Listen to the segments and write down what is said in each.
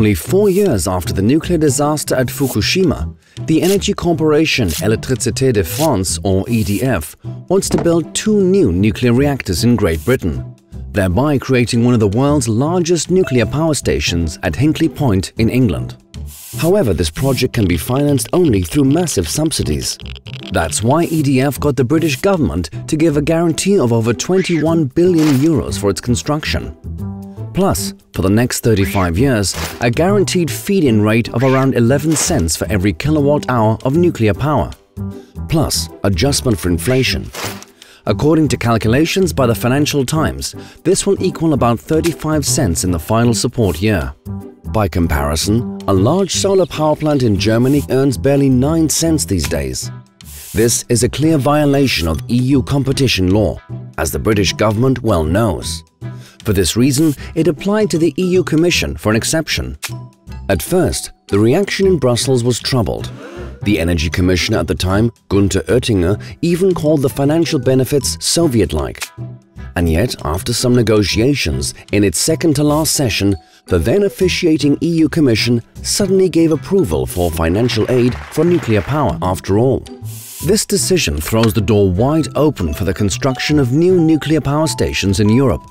Only four years after the nuclear disaster at Fukushima, the energy corporation Électricité de France, or EDF, wants to build two new nuclear reactors in Great Britain, thereby creating one of the world's largest nuclear power stations at Hinkley Point in England. However, this project can be financed only through massive subsidies. That's why EDF got the British government to give a guarantee of over 21 billion euros for its construction. Plus, for the next 35 years, a guaranteed feed-in rate of around 11 cents for every kilowatt hour of nuclear power. Plus, adjustment for inflation. According to calculations by the Financial Times, this will equal about 35 cents in the final support year. By comparison, a large solar power plant in Germany earns barely 9 cents these days. This is a clear violation of EU competition law, as the British government well knows. For this reason, it applied to the EU Commission for an exception. At first, the reaction in Brussels was troubled. The Energy Commissioner at the time, Gunther Oettinger, even called the financial benefits Soviet-like. And yet, after some negotiations, in its second-to-last session, the then officiating EU Commission suddenly gave approval for financial aid for nuclear power after all. This decision throws the door wide open for the construction of new nuclear power stations in Europe.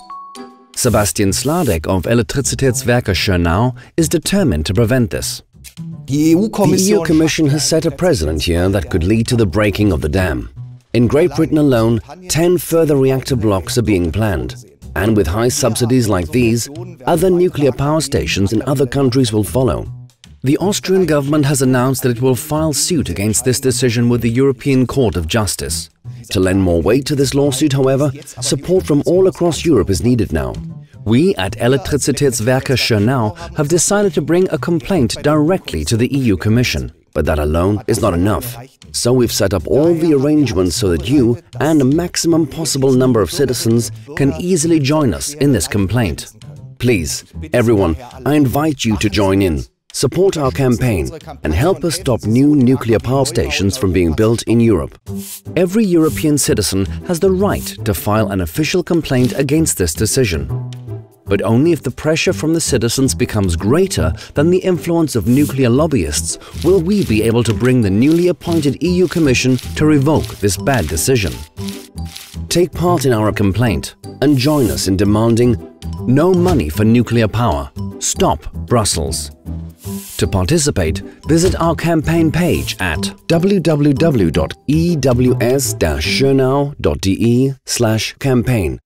Sebastian Sladek of Elektrizitätswerke Schönau is determined to prevent this. The EU Commission has set a precedent here that could lead to the breaking of the dam. In Great Britain alone, 10 further reactor blocks are being planned. And with high subsidies like these, other nuclear power stations in other countries will follow. The Austrian government has announced that it will file suit against this decision with the European Court of Justice. To lend more weight to this lawsuit, however, support from all across Europe is needed now. We at Elektrizitätswerke Schönau have decided to bring a complaint directly to the EU Commission. But that alone is not enough. So we've set up all the arrangements so that you and a maximum possible number of citizens can easily join us in this complaint. Please, everyone, I invite you to join in. Support our campaign and help us stop new nuclear power stations from being built in Europe. Every European citizen has the right to file an official complaint against this decision. But only if the pressure from the citizens becomes greater than the influence of nuclear lobbyists will we be able to bring the newly appointed EU Commission to revoke this bad decision. Take part in our complaint and join us in demanding no money for nuclear power. Stop Brussels. To participate, visit our campaign page at www.ews-schönau.de campaign